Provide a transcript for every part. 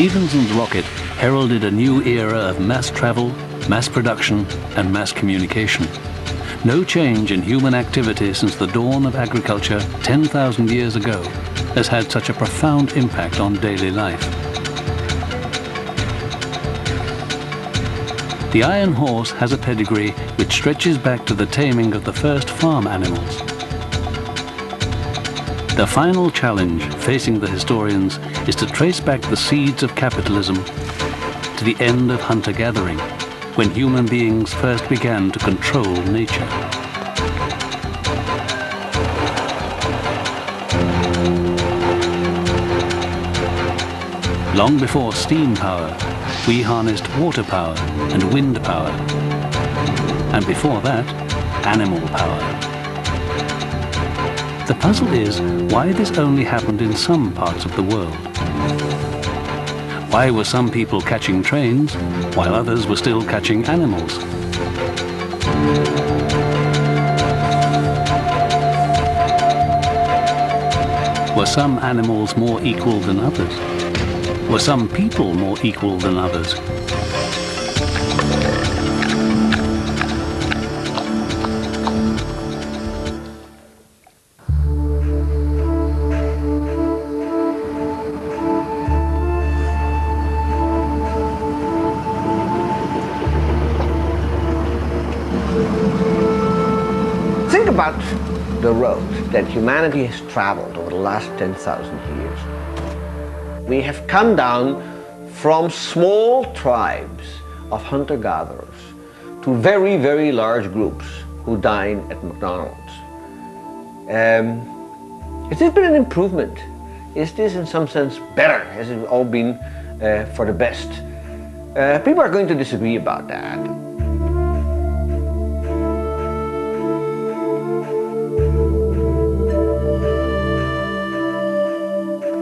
Stephenson's rocket heralded a new era of mass travel, mass production and mass communication. No change in human activity since the dawn of agriculture 10,000 years ago has had such a profound impact on daily life. The Iron Horse has a pedigree which stretches back to the taming of the first farm animals. The final challenge facing the historians is to trace back the seeds of capitalism to the end of hunter-gathering, when human beings first began to control nature. Long before steam power, we harnessed water power and wind power. And before that, animal power. The puzzle is why this only happened in some parts of the world. Why were some people catching trains while others were still catching animals? Were some animals more equal than others? Were some people more equal than others? Road that humanity has traveled over the last 10,000 years. We have come down from small tribes of hunter-gatherers to very, very large groups who dine at McDonald's. Um, has this been an improvement? Is this in some sense better? Has it all been uh, for the best? Uh, people are going to disagree about that.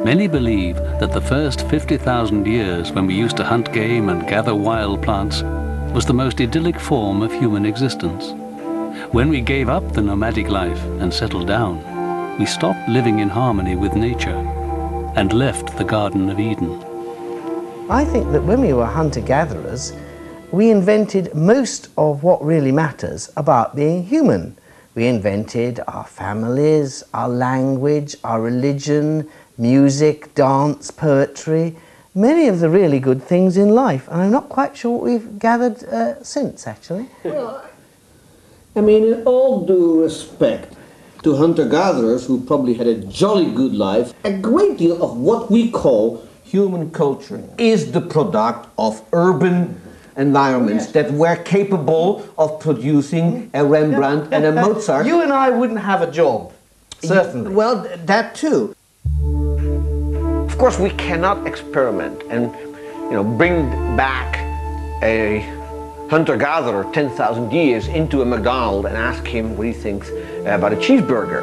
Many believe that the first 50,000 years when we used to hunt game and gather wild plants was the most idyllic form of human existence. When we gave up the nomadic life and settled down, we stopped living in harmony with nature and left the Garden of Eden. I think that when we were hunter-gatherers, we invented most of what really matters about being human. We invented our families, our language, our religion, music, dance, poetry, many of the really good things in life. And I'm not quite sure what we've gathered uh, since, actually. Well, I mean, in all due respect to hunter-gatherers who probably had a jolly good life, a great deal of what we call human culture is the product of urban environments yes. that were capable of producing a Rembrandt and a Mozart. You and I wouldn't have a job, certainly. Well, that too. Of course, we cannot experiment and you know, bring back a hunter-gatherer 10,000 years into a McDonald's and ask him what he thinks about a cheeseburger.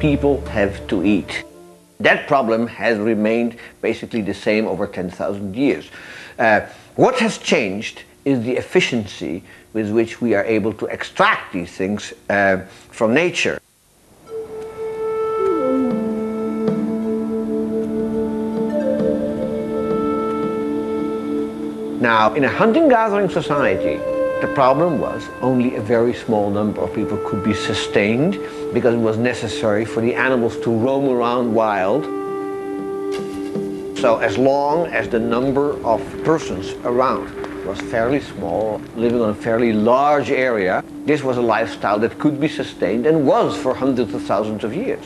People have to eat. That problem has remained basically the same over 10,000 years. Uh, what has changed is the efficiency with which we are able to extract these things uh, from nature. Now, in a hunting-gathering society, the problem was only a very small number of people could be sustained because it was necessary for the animals to roam around wild. So as long as the number of persons around was fairly small, living on a fairly large area. This was a lifestyle that could be sustained and was for hundreds of thousands of years.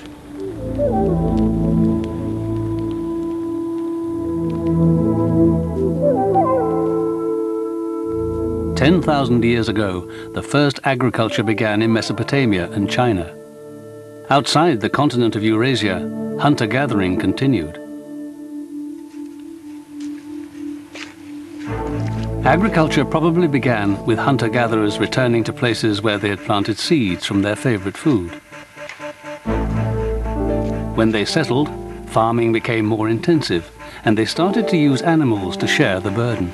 Ten thousand years ago, the first agriculture began in Mesopotamia and China. Outside the continent of Eurasia, hunter-gathering continued. Agriculture probably began with hunter-gatherers returning to places where they had planted seeds from their favorite food. When they settled, farming became more intensive, and they started to use animals to share the burden.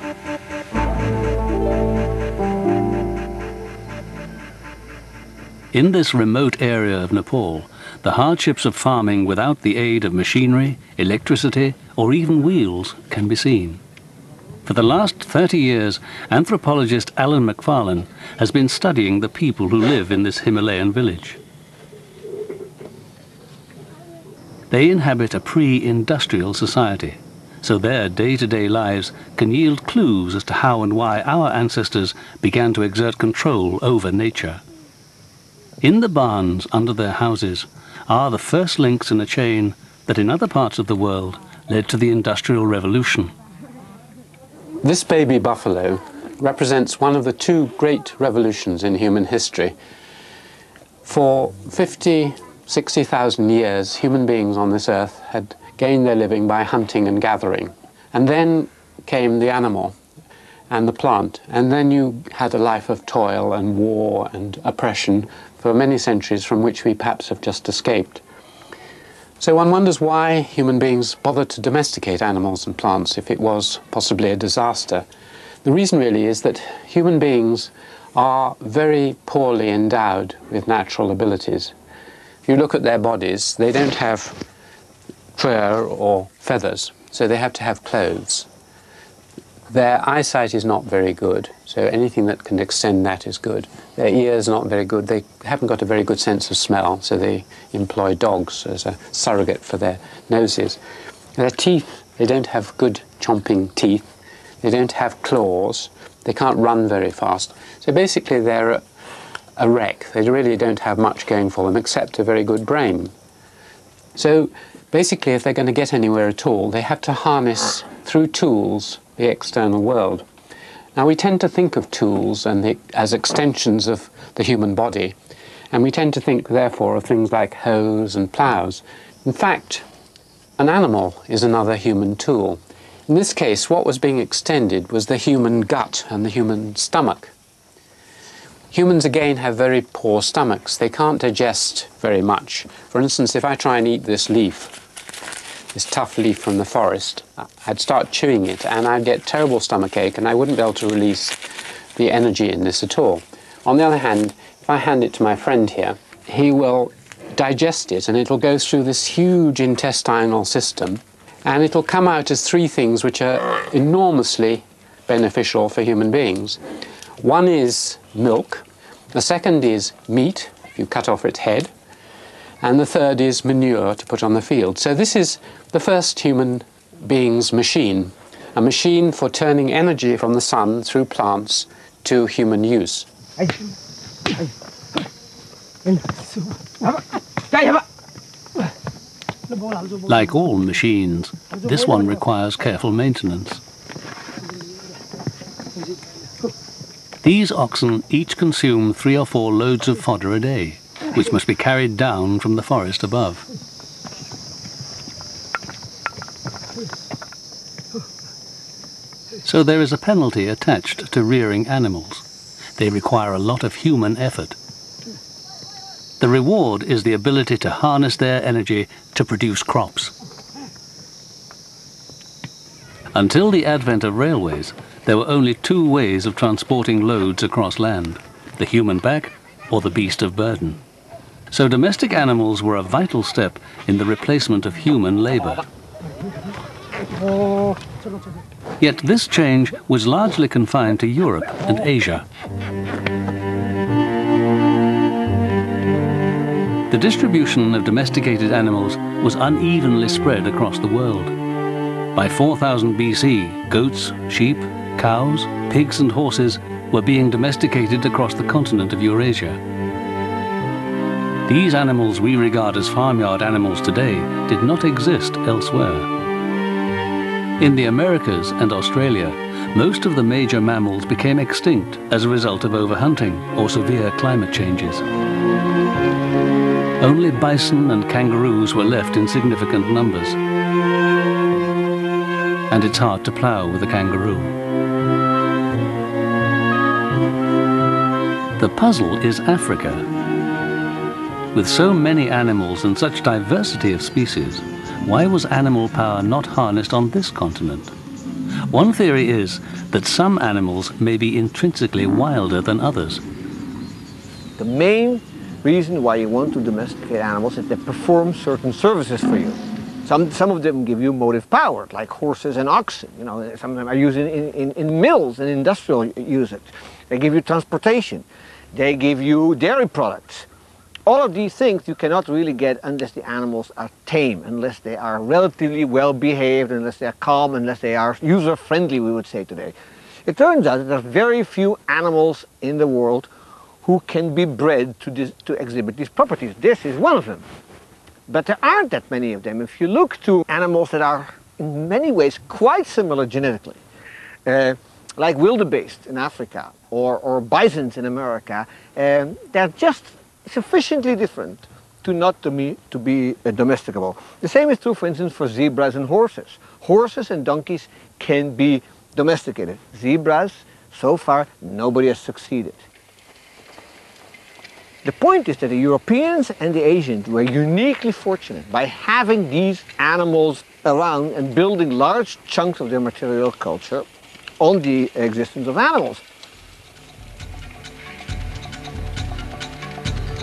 In this remote area of Nepal, the hardships of farming without the aid of machinery, electricity, or even wheels can be seen. For the last 30 years, anthropologist Alan Macfarlane has been studying the people who live in this Himalayan village. They inhabit a pre-industrial society, so their day-to-day -day lives can yield clues as to how and why our ancestors began to exert control over nature. In the barns under their houses are the first links in a chain that in other parts of the world led to the Industrial Revolution. This baby buffalo represents one of the two great revolutions in human history. For 50, 60,000 years, human beings on this earth had gained their living by hunting and gathering. And then came the animal and the plant. And then you had a life of toil and war and oppression for many centuries from which we perhaps have just escaped. So one wonders why human beings bothered to domesticate animals and plants if it was possibly a disaster. The reason really is that human beings are very poorly endowed with natural abilities. If you look at their bodies, they don't have fur or feathers, so they have to have clothes. Their eyesight is not very good, so anything that can extend that is good. Their ears are not very good. They haven't got a very good sense of smell, so they employ dogs as a surrogate for their noses. Their teeth, they don't have good chomping teeth. They don't have claws. They can't run very fast. So basically they're a, a wreck. They really don't have much going for them except a very good brain. So Basically, if they're going to get anywhere at all, they have to harness through tools the external world. Now, we tend to think of tools and the, as extensions of the human body, and we tend to think, therefore, of things like hoes and ploughs. In fact, an animal is another human tool. In this case, what was being extended was the human gut and the human stomach. Humans again have very poor stomachs. They can't digest very much. For instance, if I try and eat this leaf, this tough leaf from the forest, I'd start chewing it and I'd get terrible stomach ache and I wouldn't be able to release the energy in this at all. On the other hand, if I hand it to my friend here, he will digest it and it'll go through this huge intestinal system and it'll come out as three things which are enormously beneficial for human beings. One is milk, the second is meat, if you cut off its head, and the third is manure to put on the field. So this is the first human being's machine, a machine for turning energy from the sun through plants to human use. Like all machines, this one requires careful maintenance. These oxen each consume three or four loads of fodder a day, which must be carried down from the forest above. So there is a penalty attached to rearing animals. They require a lot of human effort. The reward is the ability to harness their energy to produce crops. Until the advent of railways, there were only two ways of transporting loads across land, the human back or the beast of burden. So domestic animals were a vital step in the replacement of human labour. Yet this change was largely confined to Europe and Asia. The distribution of domesticated animals was unevenly spread across the world. By 4000 BC, goats, sheep, cows, pigs and horses were being domesticated across the continent of Eurasia. These animals we regard as farmyard animals today did not exist elsewhere. In the Americas and Australia, most of the major mammals became extinct as a result of overhunting or severe climate changes. Only bison and kangaroos were left in significant numbers. And it's hard to plough with a kangaroo. The puzzle is Africa. With so many animals and such diversity of species, why was animal power not harnessed on this continent? One theory is that some animals may be intrinsically wilder than others. The main reason why you want to domesticate animals is they perform certain services for you. Some, some of them give you motive power, like horses and oxen. You know, some of them are used in, in, in mills and industrial usage. They give you transportation. They give you dairy products. All of these things you cannot really get unless the animals are tame, unless they are relatively well behaved, unless they are calm, unless they are user friendly, we would say today. It turns out that there are very few animals in the world who can be bred to, to exhibit these properties. This is one of them. But there aren't that many of them. If you look to animals that are in many ways quite similar genetically, uh, like wildebeest in Africa or, or bisons in America, um, they're just sufficiently different to not to be, to be uh, domesticable. The same is true, for instance, for zebras and horses. Horses and donkeys can be domesticated. Zebras, so far, nobody has succeeded. The point is that the Europeans and the Asians were uniquely fortunate by having these animals around and building large chunks of their material culture on the existence of animals.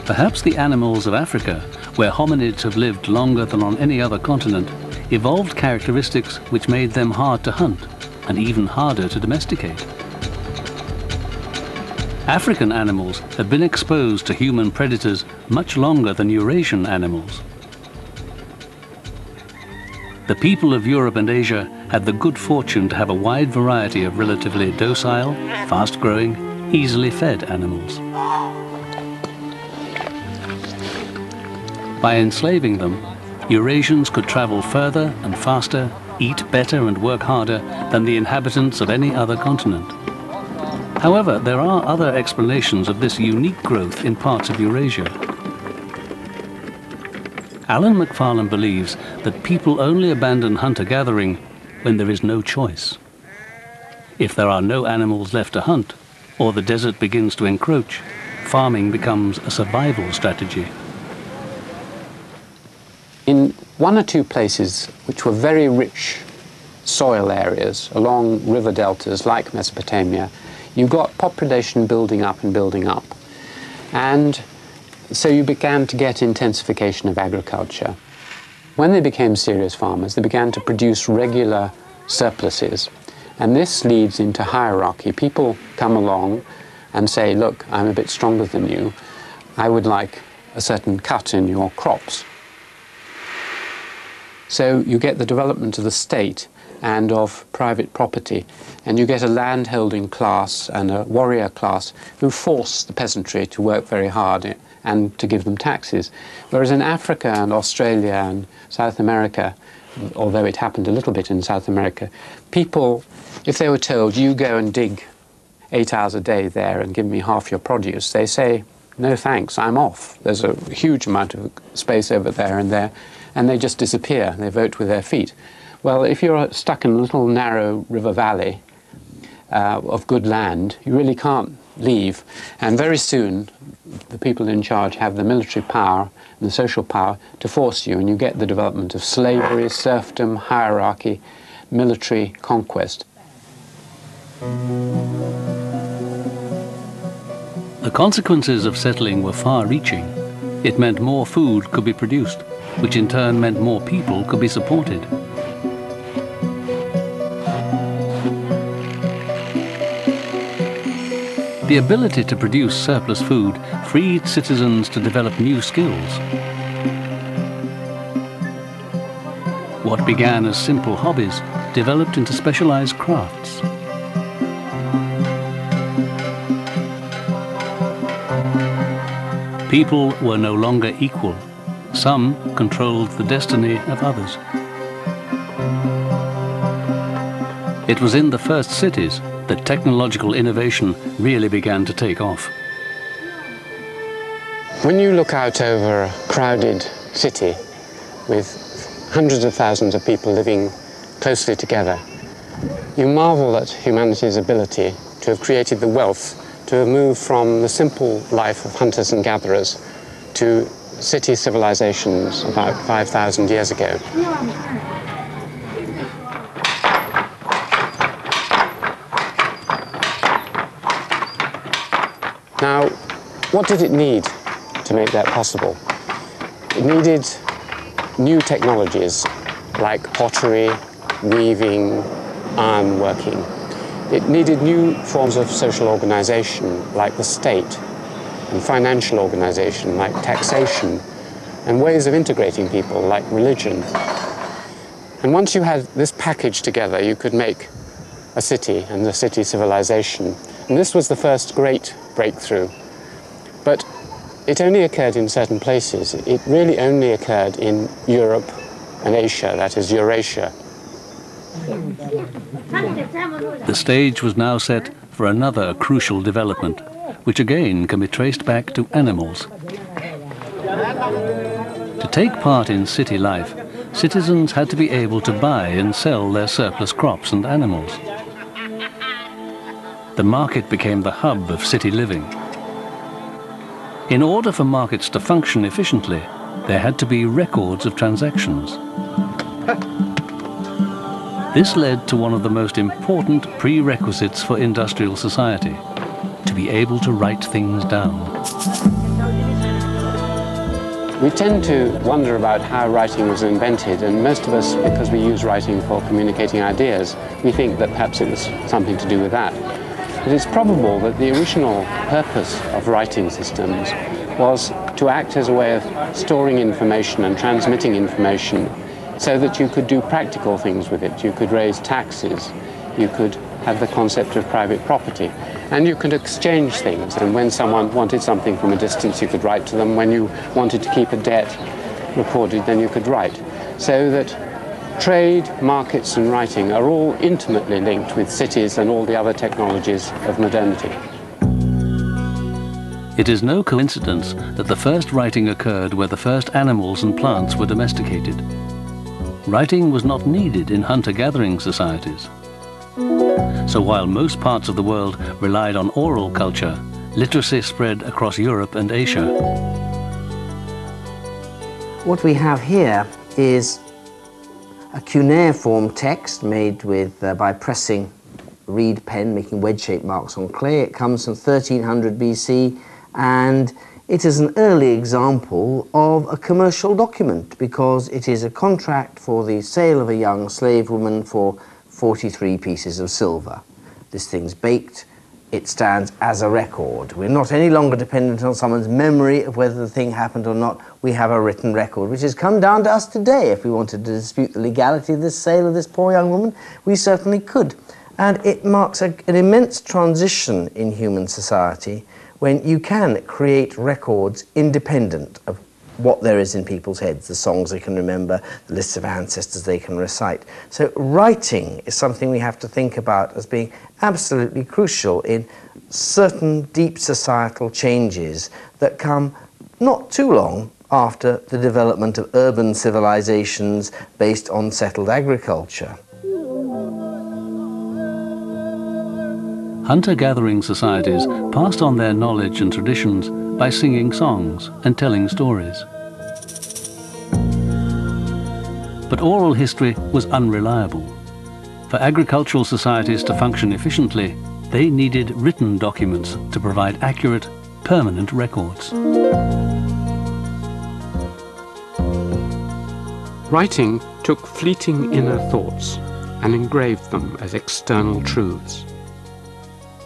Perhaps the animals of Africa, where hominids have lived longer than on any other continent, evolved characteristics which made them hard to hunt and even harder to domesticate. African animals have been exposed to human predators much longer than Eurasian animals. The people of Europe and Asia had the good fortune to have a wide variety of relatively docile, fast-growing, easily fed animals. By enslaving them, Eurasians could travel further and faster, eat better and work harder than the inhabitants of any other continent. However, there are other explanations of this unique growth in parts of Eurasia. Alan Macfarlane believes that people only abandon hunter-gathering when there is no choice. If there are no animals left to hunt, or the desert begins to encroach, farming becomes a survival strategy. In one or two places which were very rich soil areas along river deltas like Mesopotamia, you got population building up and building up. And so you began to get intensification of agriculture. When they became serious farmers, they began to produce regular surpluses. And this leads into hierarchy. People come along and say, look, I'm a bit stronger than you. I would like a certain cut in your crops. So you get the development of the state and of private property. And you get a landholding class and a warrior class who force the peasantry to work very hard and to give them taxes. Whereas in Africa and Australia and South America, although it happened a little bit in South America, people, if they were told, you go and dig eight hours a day there and give me half your produce, they say, no thanks, I'm off. There's a huge amount of space over there and there, and they just disappear. They vote with their feet. Well, if you're stuck in a little narrow river valley uh, of good land, you really can't leave. And very soon, the people in charge have the military power and the social power to force you, and you get the development of slavery, serfdom, hierarchy, military conquest. The consequences of settling were far-reaching. It meant more food could be produced, which in turn meant more people could be supported. The ability to produce surplus food freed citizens to develop new skills. What began as simple hobbies developed into specialized crafts. People were no longer equal. Some controlled the destiny of others. It was in the first cities that technological innovation really began to take off. When you look out over a crowded city with hundreds of thousands of people living closely together, you marvel at humanity's ability to have created the wealth to move from the simple life of hunters and gatherers to city civilizations about 5,000 years ago. Now, what did it need to make that possible. It needed new technologies like pottery, weaving, ironworking. It needed new forms of social organization like the state and financial organization like taxation and ways of integrating people like religion. And once you had this package together, you could make a city and a city civilization. And this was the first great breakthrough. But it only occurred in certain places. It really only occurred in Europe and Asia, that is Eurasia. The stage was now set for another crucial development, which again can be traced back to animals. To take part in city life, citizens had to be able to buy and sell their surplus crops and animals. The market became the hub of city living. In order for markets to function efficiently, there had to be records of transactions. This led to one of the most important prerequisites for industrial society, to be able to write things down. We tend to wonder about how writing was invented, and most of us, because we use writing for communicating ideas, we think that perhaps it was something to do with that. But It is probable that the original purpose of writing systems was to act as a way of storing information and transmitting information so that you could do practical things with it. You could raise taxes, you could have the concept of private property, and you could exchange things. And when someone wanted something from a distance, you could write to them. When you wanted to keep a debt recorded, then you could write. So that Trade, markets and writing are all intimately linked with cities and all the other technologies of modernity. It is no coincidence that the first writing occurred where the first animals and plants were domesticated. Writing was not needed in hunter-gathering societies. So while most parts of the world relied on oral culture, literacy spread across Europe and Asia. What we have here is a cuneiform text made with, uh, by pressing reed pen, making wedge-shaped marks on clay. It comes from 1300 BC and it is an early example of a commercial document because it is a contract for the sale of a young slave woman for 43 pieces of silver. This thing's baked, it stands as a record. We're not any longer dependent on someone's memory of whether the thing happened or not. We have a written record, which has come down to us today. If we wanted to dispute the legality of this sale of this poor young woman, we certainly could. And it marks a, an immense transition in human society when you can create records independent of what there is in people's heads, the songs they can remember, the lists of ancestors they can recite. So writing is something we have to think about as being absolutely crucial in certain deep societal changes that come not too long after the development of urban civilizations based on settled agriculture. Hunter-gathering societies passed on their knowledge and traditions by singing songs and telling stories. But oral history was unreliable. For agricultural societies to function efficiently, they needed written documents to provide accurate, permanent records. Writing took fleeting inner thoughts and engraved them as external truths.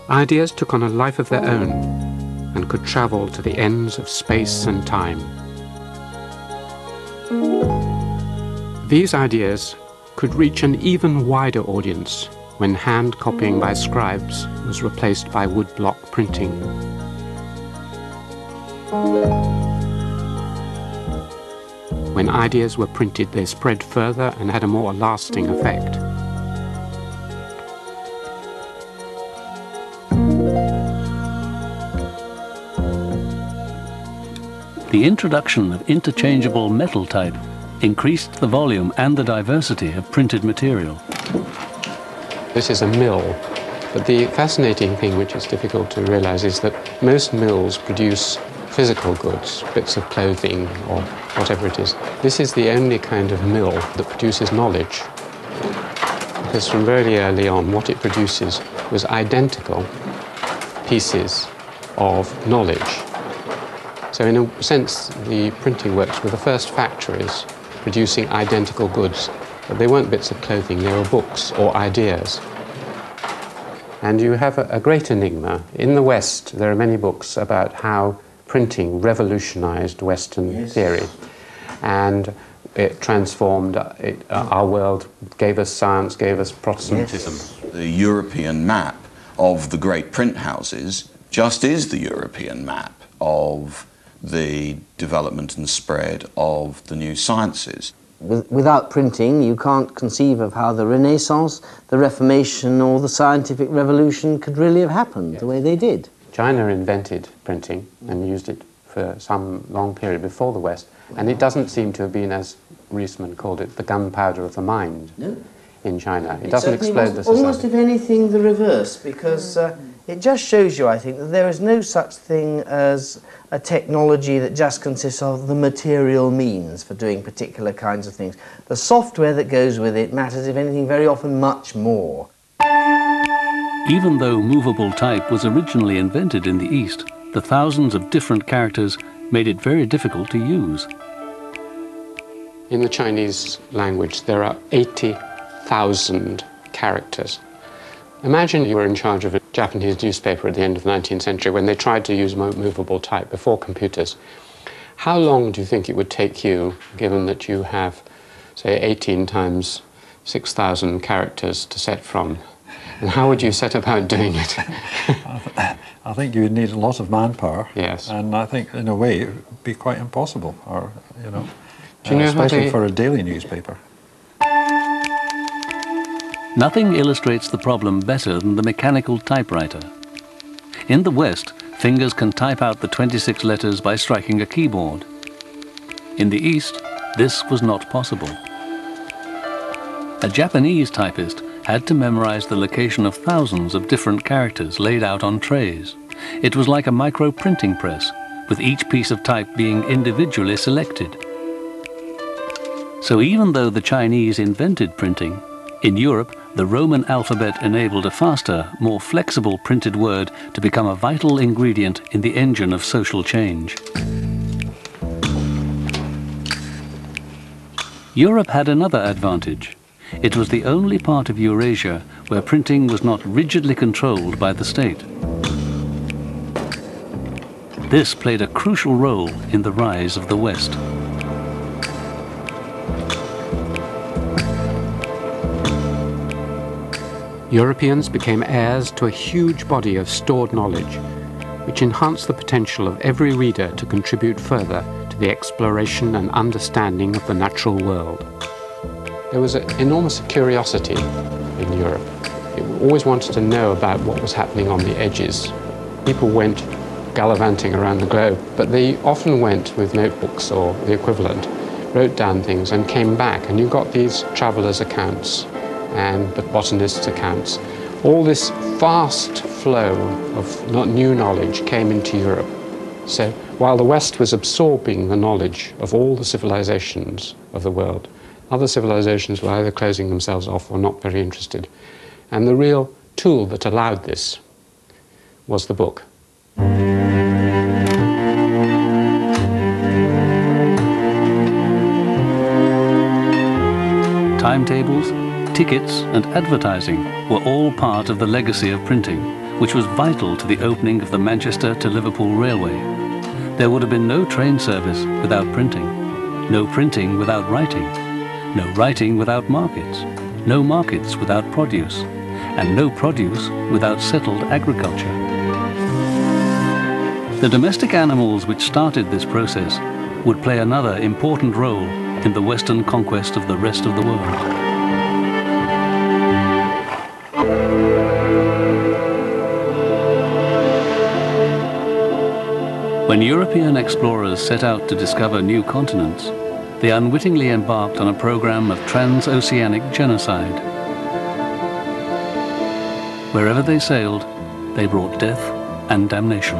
Ideas took on a life of their own and could travel to the ends of space and time. These ideas could reach an even wider audience when hand copying by scribes was replaced by woodblock printing. When ideas were printed, they spread further and had a more lasting effect. The introduction of interchangeable metal type increased the volume and the diversity of printed material. This is a mill, but the fascinating thing which is difficult to realize is that most mills produce physical goods, bits of clothing or whatever it is. This is the only kind of mill that produces knowledge. Because from very early on, what it produces was identical pieces of knowledge. So in a sense, the printing works were the first factories producing identical goods. But they weren't bits of clothing, they were books or ideas. And you have a, a great enigma. In the West, there are many books about how printing revolutionized Western Yes. theory. And it transformed it, uh, our world, gave us science, gave us Protestantism. The European map of the great print houses just is the European map of the development and spread of the new sciences. Without printing, you can't conceive of how the Renaissance, the Reformation, or the scientific revolution could really have happened the way they did. China invented printing and used it for some long period before the West, and it doesn't seem to have been, as Riesman called it, the gunpowder of the mind No. in China. It, doesn't explode the wasn't- Almost, if anything, the reverse, because uh, it just shows you, I think, that there is no such thing as a technology that just consists of the material means for doing particular kinds of things. The software that goes with it matters, if anything, very often much more. Even though movable type was originally invented in the East, the thousands of different characters made it very difficult to use. In the Chinese language, there are 80,000 characters. Imagine you were in charge of a Japanese newspaper at the end of the 19th century when they tried to use movable type before computers. How long do you think it would take you, given that you have, say, 18 times 6,000 characters to set from? And how would you set about doing it? I think you would need a lot of manpower. Yes. And I think, in a way, it would be quite impossible, or, you know, Do you uh, know especially they- for a daily newspaper. Nothing illustrates the problem better than the mechanical typewriter. In the West, fingers can type out the 26 letters by striking a keyboard. In the East, this was not possible. A Japanese typist had to memorize the location of thousands of different characters laid out on trays. It was like a micro printing press, with each piece of type being individually selected. So even though the Chinese invented printing, in Europe, the Roman alphabet enabled a faster, more flexible printed word to become a vital ingredient in the engine of social change. Europe had another advantage. It was the only part of Eurasia where printing was not rigidly controlled by the state. This played a crucial role in the rise of the West. Europeans became heirs to a huge body of stored knowledge, which enhanced the potential of every reader to contribute further to the exploration and understanding of the natural world. There was an enormous curiosity in Europe. It always wanted to know about what was happening on the edges. People went gallivanting around the globe, but they often went with notebooks or the equivalent, wrote down things and came back, and you got these travelers' accounts and the botanists' accounts. All this vast flow of new knowledge came into Europe. So while the West was absorbing the knowledge of all the civilizations of the world, other civilizations were either closing themselves off or not very interested. And the real tool that allowed this was the book. Timetables, tickets, and advertising were all part of the legacy of printing, which was vital to the opening of the Manchester to Liverpool Railway. There would have been no train service without printing, no printing without writing, no writing without markets, no markets without produce, and no produce without settled agriculture. The domestic animals which started this process would play another important role in the Western conquest of the rest of the world. When European explorers set out to discover new continents, they unwittingly embarked on a program of transoceanic genocide. Wherever they sailed, they brought death and damnation.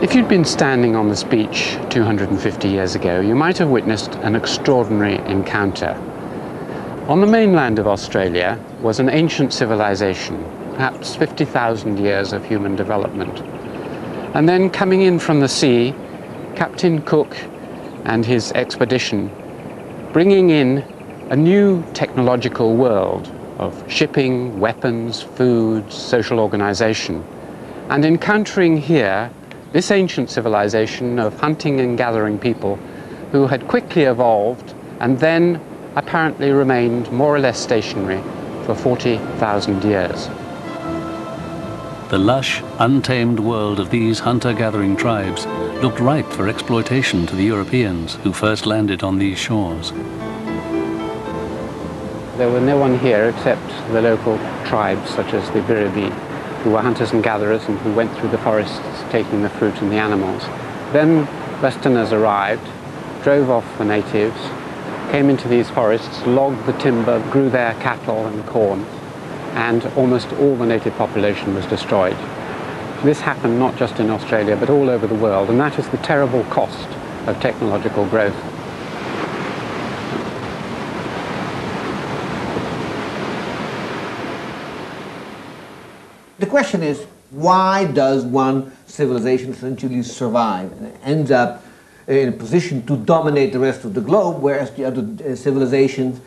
If you'd been standing on this beach 250 years ago, you might have witnessed an extraordinary encounter. On the mainland of Australia was an ancient civilization, perhaps 50,000 years of human development. And then coming in from the sea, Captain Cook and his expedition bringing in a new technological world of shipping, weapons, food, social organization, and encountering here this ancient civilization of hunting and gathering people who had quickly evolved and then apparently remained more or less stationary for 40,000 years. The lush, untamed world of these hunter-gathering tribes looked ripe for exploitation to the Europeans who first landed on these shores. There were no one here except the local tribes such as the Biribi, who were hunters and gatherers and who went through the forests taking the fruit and the animals. Then Westerners arrived, drove off the natives, came into these forests, logged the timber, grew their cattle and corn, and almost all the native population was destroyed. This happened not just in Australia, but all over the world, and that is the terrible cost of technological growth. The question is, why does one civilization essentially survive and ends up in a position to dominate the rest of the globe, whereas the other uh, civilizations,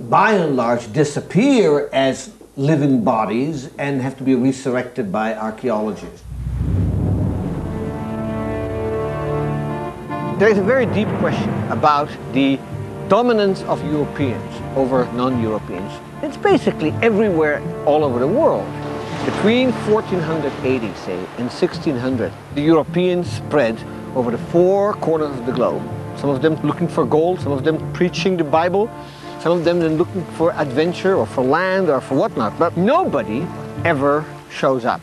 by and large, disappear as living bodies and have to be resurrected by archaeologists. There is a very deep question about the dominance of Europeans over non-Europeans. It's basically everywhere all over the world. Between 1480, say, and 1600, the Europeans spread over the four corners of the globe. Some of them looking for gold, some of them preaching the Bible, some of them are looking for adventure or for land or for whatnot. But nobody ever shows up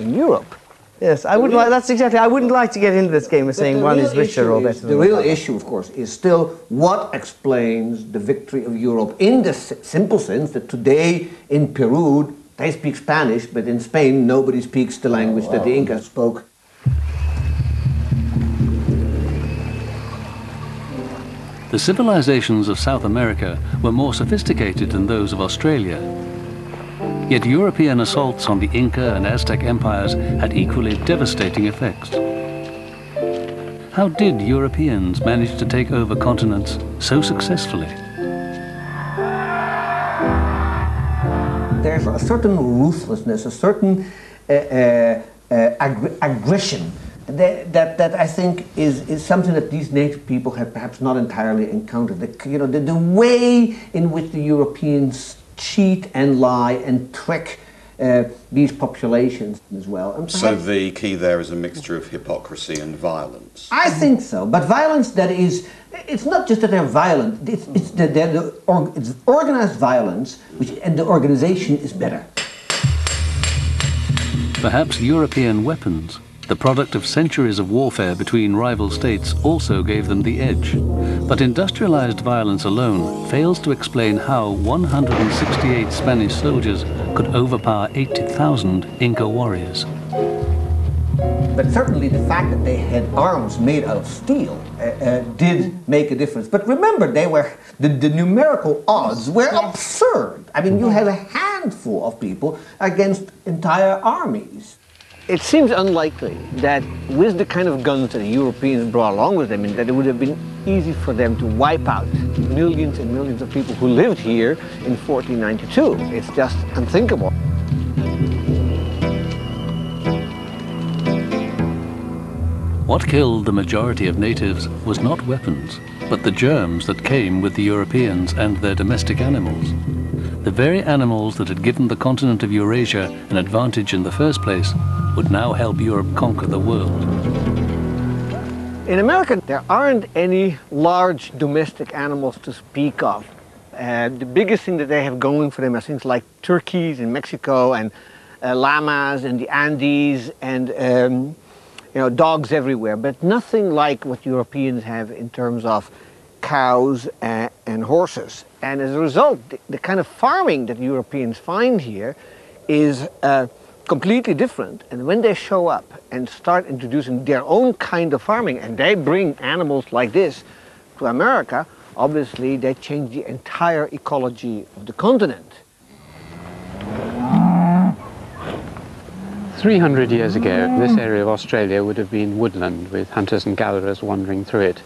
in Europe. Yes, I would like, that's exactly, I wouldn't like to get into this game of saying one is richer or better The real another. issue, of course, is still what explains the victory of Europe in the s- simple sense that today in Peru they speak Spanish, but in Spain nobody speaks the language that the oh, Incas spoke. The civilizations of South America were more sophisticated than those of Australia. Yet European assaults on the Inca and Aztec empires had equally devastating effects. How did Europeans manage to take over continents so successfully? There's a certain ruthlessness, a certain uh, uh, uh, aggr- aggression that, that, that I think is, is something that these native people have perhaps not entirely encountered. The, you know, the, the way in which the Europeans cheat and lie and trick uh, these populations as well. And So the key there is a mixture of hypocrisy and violence. I think so, but violence that is, it's not just that they're violent, it's, it's, that they're the, or, it's organized violence, which, and the organization is better. Perhaps European weapons, the product of centuries of warfare between rival states, also gave them the edge. But industrialized violence alone fails to explain how 168 Spanish soldiers could overpower 80,000 Inca warriors. But certainly the fact that they had arms made out of steel uh, uh, did make a difference. But remember, they were the, the numerical odds were absurd. I mean, you had a handful of people against entire armies. It seems unlikely that with the kind of guns that the Europeans brought along with them, that it would have been easy for them to wipe out millions and millions of people who lived here in 1492. It's just unthinkable. What killed the majority of natives was not weapons, but the germs that came with the Europeans and their domestic animals. The very animals that had given the continent of Eurasia an advantage in the first place would now help Europe conquer the world. In America, there aren't any large domestic animals to speak of. Uh, the biggest thing that they have going for them are things like turkeys in Mexico and uh, llamas in the Andes and um, you know dogs everywhere, but nothing like what Europeans have in terms of cows and, and horses. And as a result, the, the kind of farming that Europeans find here is uh, completely different. And when they show up and start introducing their own kind of farming, and they bring animals like this to America, obviously they change the entire ecology of the continent. 300 years ago, this area of Australia would have been woodland with hunters and gatherers wandering through it.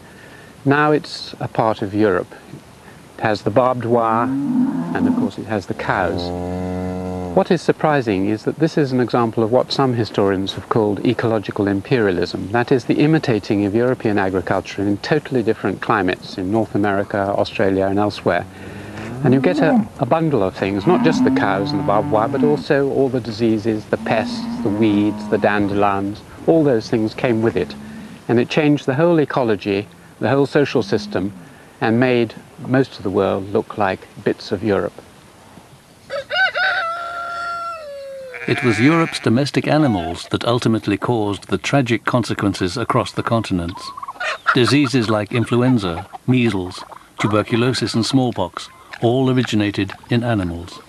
Now it's a part of Europe. It has the barbed wire, and of course it has the cows. Mm. What is surprising is that this is an example of what some historians have called ecological imperialism. That is the imitating of European agriculture in totally different climates in North America, Australia and elsewhere. And you get a, a bundle of things, not just the cows and the barbed wire, but also all the diseases, the pests, the weeds, the dandelions, all those things came with it. And it changed the whole ecology, the whole social system, and made most of the world look like bits of Europe. It was Europe's domestic animals that ultimately caused the tragic consequences across the continents. Diseases like influenza, measles, tuberculosis and smallpox all originated in animals.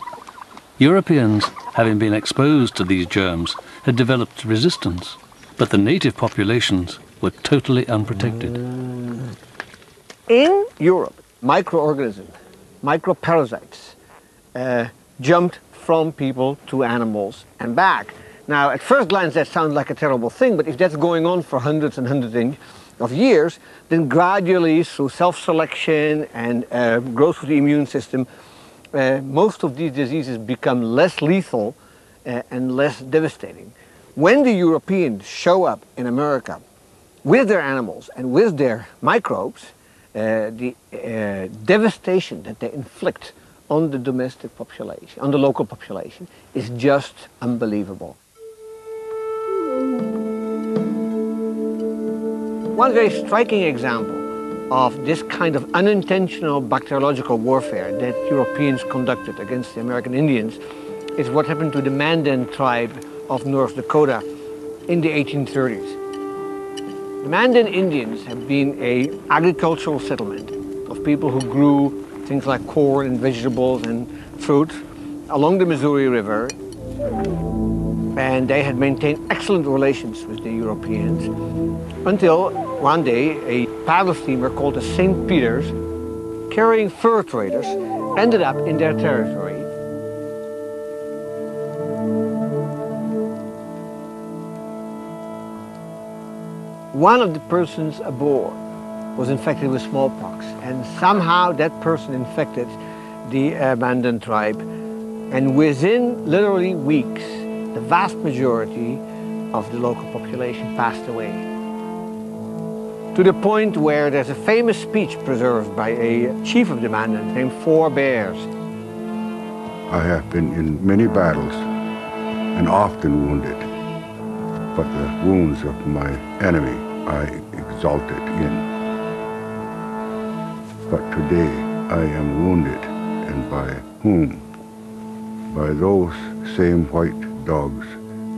Europeans, having been exposed to these germs, had developed resistance, but the native populations were totally unprotected. In Europe, microorganisms, microparasites, uh, jumped from people to animals and back. Now, at first glance, that sounds like a terrible thing, but if that's going on for hundreds and hundreds of years, then gradually, through self-selection and uh, growth of the immune system, uh, most of these diseases become less lethal uh, and less devastating. When the Europeans show up in America with their animals and with their microbes, uh, the uh, devastation that they inflict on the domestic population, on the local population, is just unbelievable. One very striking example of this kind of unintentional bacteriological warfare that Europeans conducted against the American Indians is what happened to the Mandan tribe of North Dakota in the 1830s. The Mandan Indians have been a agricultural settlement of people who grew things like corn and vegetables and fruit along the Missouri River. And they had maintained excellent relations with the Europeans until one day a paddle steamer called the St. Peter's carrying fur traders ended up in their territory. One of the persons aboard was infected with smallpox and somehow that person infected the Mandan tribe and within literally weeks the vast majority of the local population passed away. To the point where there's a famous speech preserved by a chief of the Mandan named Four Bears. I have been in many battles and often wounded, but the wounds of my enemy I exulted in. But today I am wounded, and by whom? By those same white dogs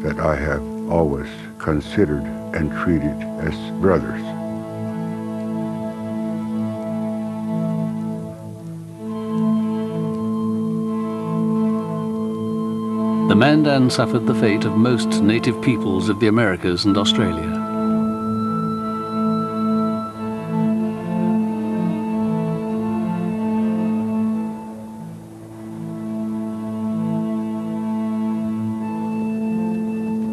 that I have always considered and treated as brothers. The Mandan suffered the fate of most native peoples of the Americas and Australia.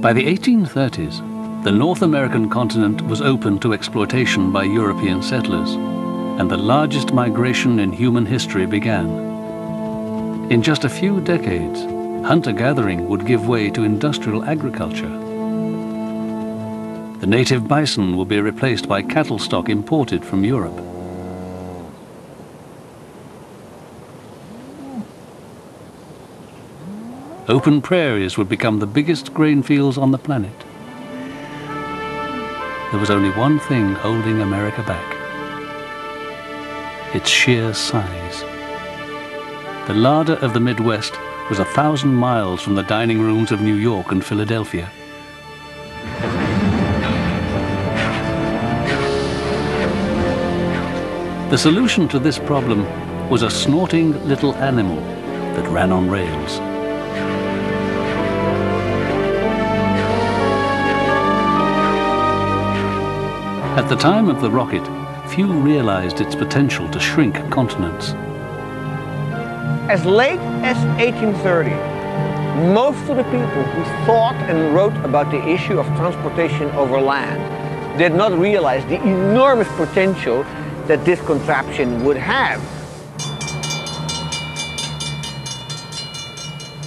By the 1830s, the North American continent was open to exploitation by European settlers, and the largest migration in human history began. In just a few decades, hunter-gathering would give way to industrial agriculture. The native bison would be replaced by cattle stock imported from Europe. Open prairies would become the biggest grain fields on the planet. There was only one thing holding America back. Its sheer size. The larder of the Midwest was a thousand miles from the dining rooms of New York and Philadelphia. The solution to this problem was a snorting little animal that ran on rails. At the time of the rocket, few realized its potential to shrink continents. As late as 1830, most of the people who thought and wrote about the issue of transportation over land did not realize the enormous potential that this contraption would have.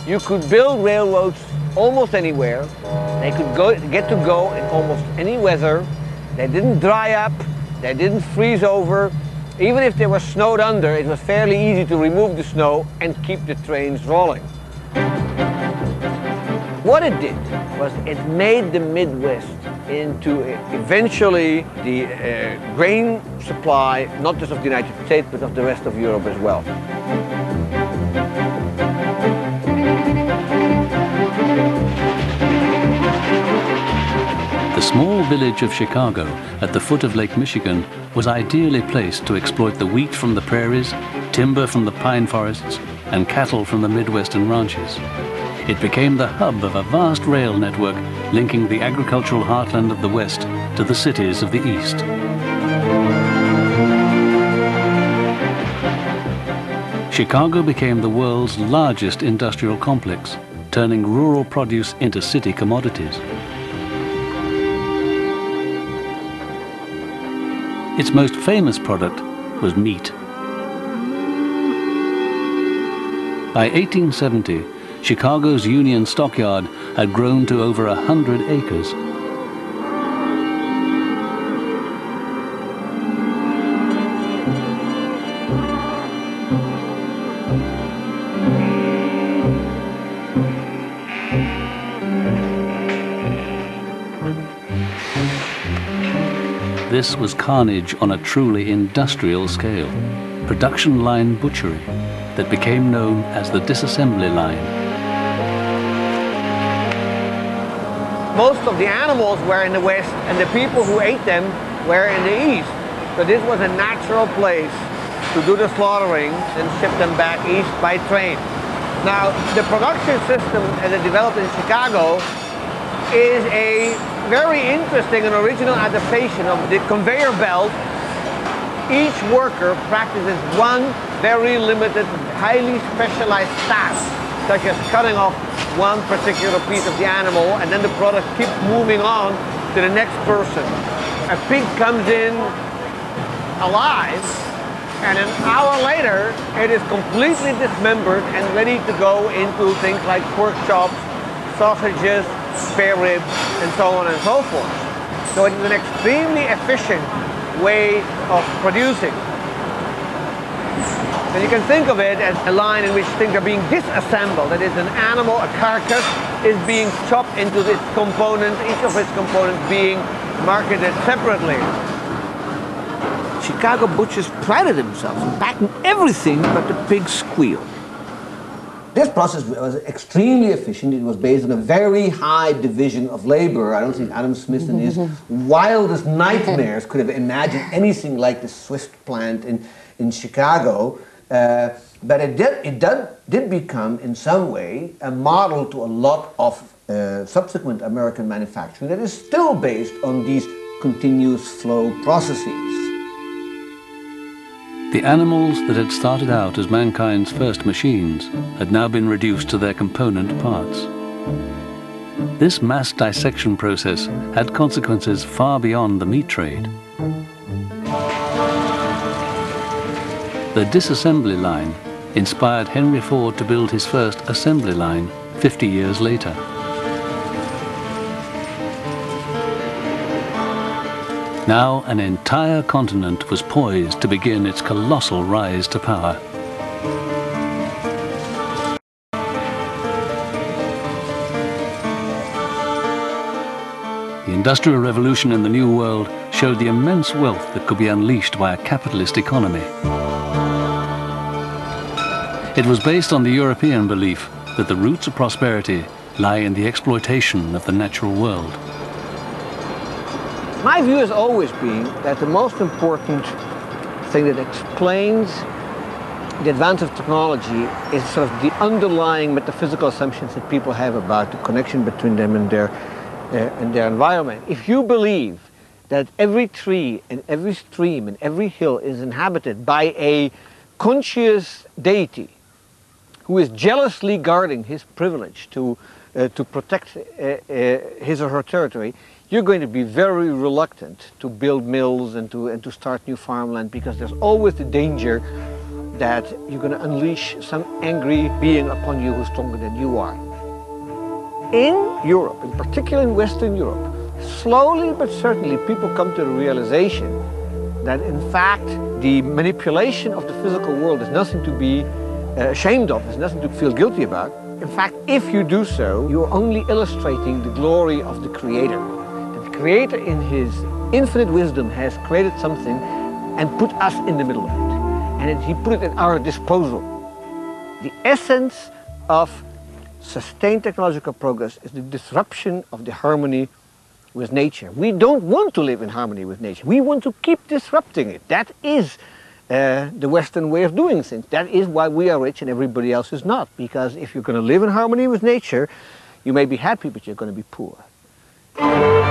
You could build railroads almost anywhere. They could go, get to go in almost any weather. They didn't dry up. They didn't freeze over. Even if they were snowed under, it was fairly easy to remove the snow and keep the trains rolling. What it did was it made the Midwest into eventually the uh, grain supply, not just of the United States, but of the rest of Europe as well. Small village of Chicago at the foot of Lake Michigan was ideally placed to exploit the wheat from the prairies, timber from the pine forests, and cattle from the Midwestern ranches. It became the hub of a vast rail network linking the agricultural heartland of the West to the cities of the East. Chicago became the world's largest industrial complex, turning rural produce into city commodities. Its most famous product was meat. By 1870, Chicago's Union Stockyard had grown to over a hundred acres. This was carnage on a truly industrial scale, production line butchery that became known as the disassembly line. most of the animals were in the west and the people who ate them were in the east. So this was a natural place to do the slaughtering and ship them back east by train. Now, the production system as it developed in Chicago is a very interesting and original adaptation of the conveyor belt. Each worker practices one very limited, highly specialized task, such as cutting off one particular piece of the animal and then the product keeps moving on to the next person. A pig comes in alive and an hour later it is completely dismembered and ready to go into things like pork chops, sausages, spare ribs, and so on and so forth. So it is an extremely efficient way of producing. And you can think of it as a line in which things are being disassembled. That is, an animal, a carcass, is being chopped into its components, each of its components being marketed separately. Chicago butchers prided themselves in packing everything but the pig's squeal. This process was extremely efficient. It was based on a very high division of labor. I don't think Adam Smith in his wildest nightmares could have imagined anything like the Swift plant in, in Chicago. Uh, but it did, it did, did become, in some way, a model to a lot of uh, subsequent American manufacturing that is still based on these continuous flow processes. The animals that had started out as mankind's first machines had now been reduced to their component parts. This mass dissection process had consequences far beyond the meat trade. The disassembly line inspired Henry Ford to build his first assembly line 50 years later. Now an entire continent was poised to begin its colossal rise to power. The Industrial Revolution in the New World showed the immense wealth that could be unleashed by a capitalist economy. It was based on the European belief that the roots of prosperity lie in the exploitation of the natural world. My view has always been that the most important thing that explains the advance of technology is sort of the underlying metaphysical assumptions that people have about the connection between them and their, uh, and their environment. If you believe that every tree and every stream and every hill is inhabited by a conscious deity who is jealously guarding his privilege to, uh, to protect uh, uh, his or her territory, you're going to be very reluctant to build mills and to, and to start new farmland because there's always the danger that you're going to unleash some angry being upon you who's stronger than you are. In Europe, in particular in Western Europe, slowly but certainly people come to the realization that in fact the manipulation of the physical world is nothing to be uh, ashamed of, there's nothing to feel guilty about. In fact, if you do so, you're only illustrating the glory of the Creator. Creator in His infinite wisdom has created something and put us in the middle of it. And He put it at our disposal. The essence of sustained technological progress is the disruption of the harmony with nature. We don't want to live in harmony with nature. We want to keep disrupting it. That is uh, the Western way of doing things. That is why we are rich and everybody else is not. Because if you're going to live in harmony with nature, you may be happy, but you're going to be poor.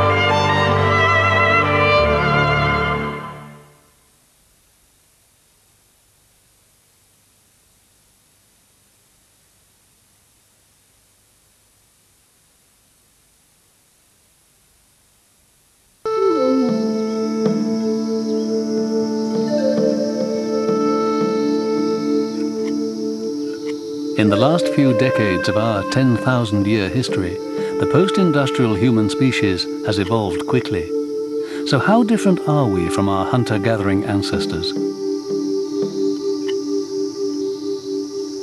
Last few decades of our 10,000 year history, the post industrial human species has evolved quickly. So, how different are we from our hunter gathering ancestors?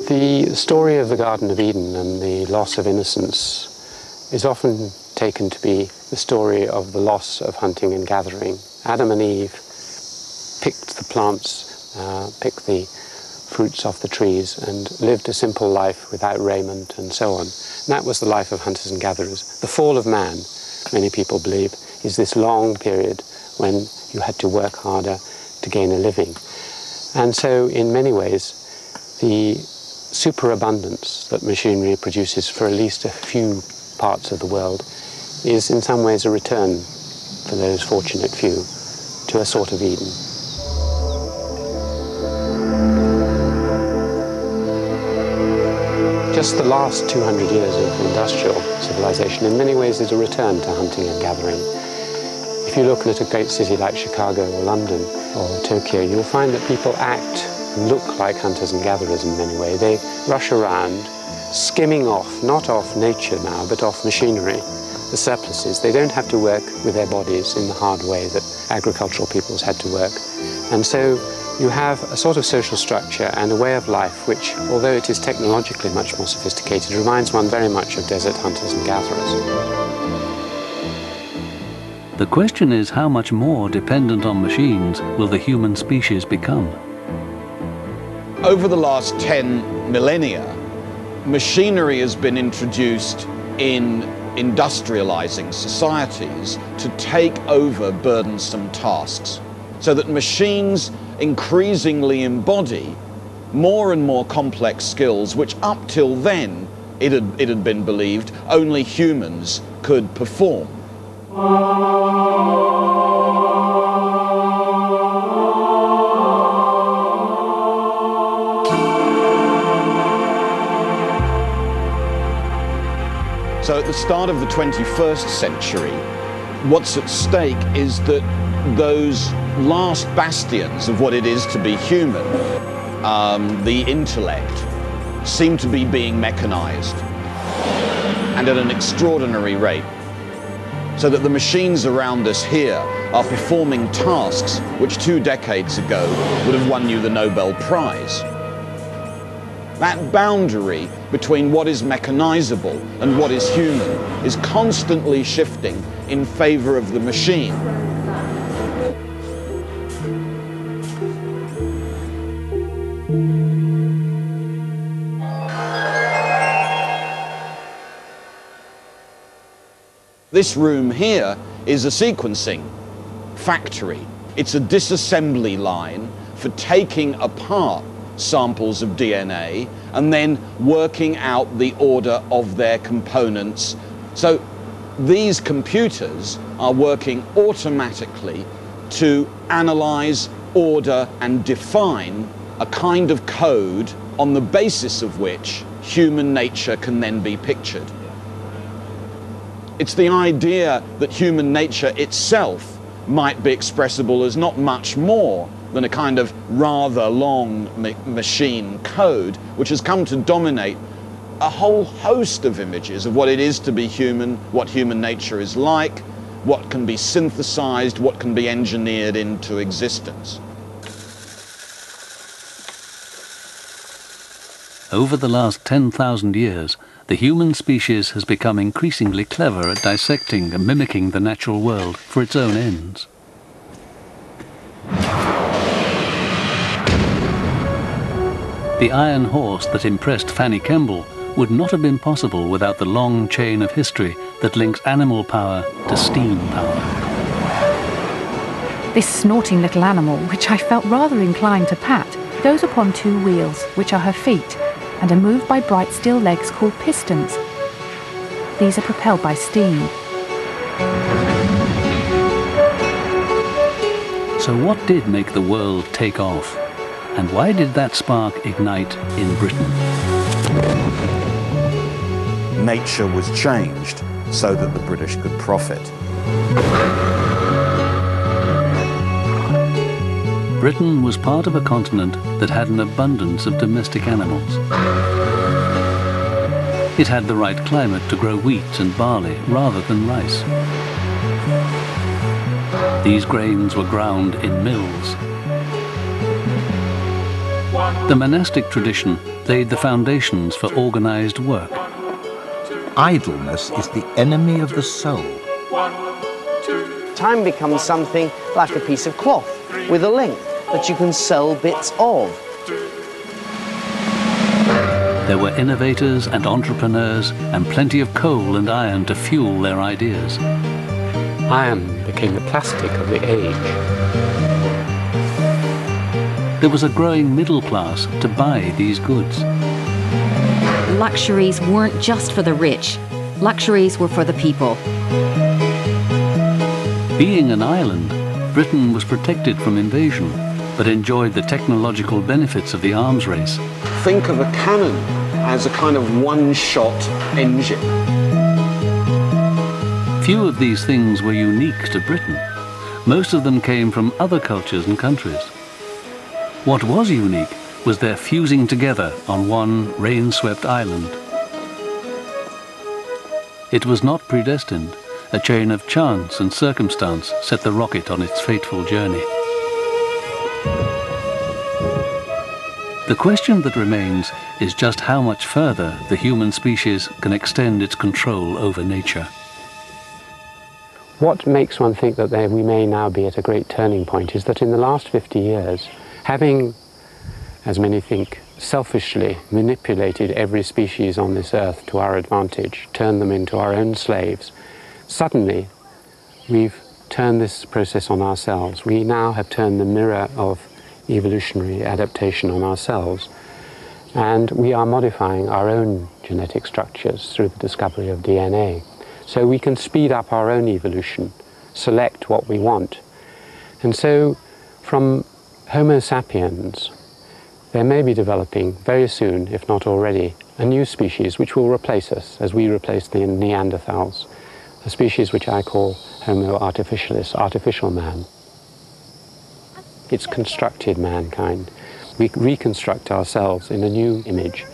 The story of the Garden of Eden and the loss of innocence is often taken to be the story of the loss of hunting and gathering. Adam and Eve picked the plants, uh, picked the fruits off the trees and lived a simple life without raiment and so on. And that was the life of hunters and gatherers. The fall of man, many people believe, is this long period when you had to work harder to gain a living. And so, in many ways, the superabundance that machinery produces for at least a few parts of the world is in some ways a return for those fortunate few to a sort of Eden. Just the last 200 years of industrial civilization in many ways is a return to hunting and gathering. If you look at a great city like Chicago or London or Tokyo, you'll find that people act and look like hunters and gatherers in many ways. They rush around, skimming off, not off nature now, but off machinery, the surpluses. They don't have to work with their bodies in the hard way that agricultural peoples had to work. And so you have a sort of social structure and a way of life which, although it is technologically much more sophisticated, reminds one very much of desert hunters and gatherers. The question is how much more dependent on machines will the human species become? Over the last 10 millennia, machinery has been introduced in industrializing societies to take over burdensome tasks so that machines increasingly embody more and more complex skills which up till then it had, it had been believed only humans could perform. So at the start of the 21st century, what's at stake is that those last bastions of what it is to be human, um, the intellect, seem to be being mechanized and at an extraordinary rate. So that the machines around us here are performing tasks which two decades ago would have won you the Nobel Prize. That boundary between what is mechanizable and what is human is constantly shifting in favor of the machine. This room here is a sequencing factory. It's a disassembly line for taking apart samples of DNA and then working out the order of their components. So these computers are working automatically to analyze, order, and define a kind of code on the basis of which human nature can then be pictured. It's the idea that human nature itself might be expressible as not much more than a kind of rather long ma- machine code, which has come to dominate a whole host of images of what it is to be human, what human nature is like, what can be synthesized, what can be engineered into existence. Over the last 10,000 years, the human species has become increasingly clever at dissecting and mimicking the natural world for its own ends. The iron horse that impressed Fanny Kemble would not have been possible without the long chain of history that links animal power to steam power. This snorting little animal, which I felt rather inclined to pat, goes upon two wheels, which are her feet, and are moved by bright steel legs called pistons. These are propelled by steam. So what did make the world take off? And why did that spark ignite in Britain? nature was changed so that the British could profit. Britain was part of a continent that had an abundance of domestic animals. It had the right climate to grow wheat and barley rather than rice. These grains were ground in mills. The monastic tradition laid the foundations for organized work. Idleness is the enemy of the soul. Time becomes something like a piece of cloth with a length that you can sell bits of. There were innovators and entrepreneurs and plenty of coal and iron to fuel their ideas. Iron became the plastic of the age. There was a growing middle class to buy these goods. Luxuries weren't just for the rich. Luxuries were for the people. Being an island, Britain was protected from invasion, but enjoyed the technological benefits of the arms race. Think of a cannon as a kind of one-shot engine. Few of these things were unique to Britain. Most of them came from other cultures and countries. What was unique was their fusing together on one rain-swept island. It was not predestined. A chain of chance and circumstance set the rocket on its fateful journey. The question that remains is just how much further the human species can extend its control over nature. What makes one think that they, we may now be at a great turning point is that in the last 50 years, having, as many think, selfishly manipulated every species on this earth to our advantage, turned them into our own slaves, suddenly we've turned this process on ourselves. We now have turned the mirror of evolutionary adaptation on ourselves, and we are modifying our own genetic structures through the discovery of DNA. So we can speed up our own evolution, select what we want. And so from Homo sapiens, there may be developing very soon, if not already, a new species which will replace us as we replace the Neanderthals, a species which I call Homo artificialis, artificial man. It's constructed mankind. We reconstruct ourselves in a new image.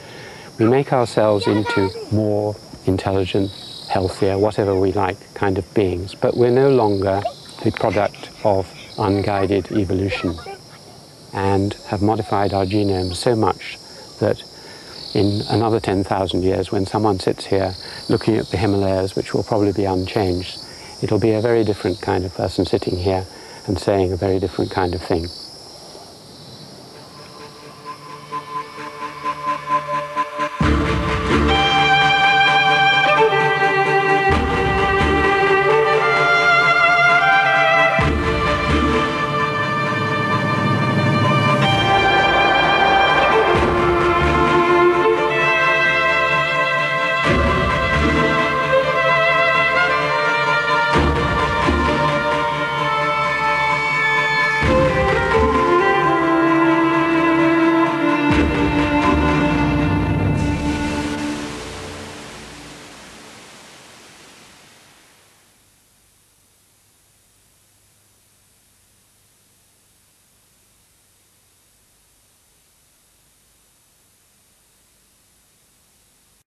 We make ourselves into more intelligent, healthier, whatever we like, kind of beings, but we're no longer the product of unguided evolution and have modified our genome so much that in another 10,000 years, when someone sits here looking at the Himalayas, which will probably be unchanged, it'll be a very different kind of person sitting here and saying a very different kind of thing.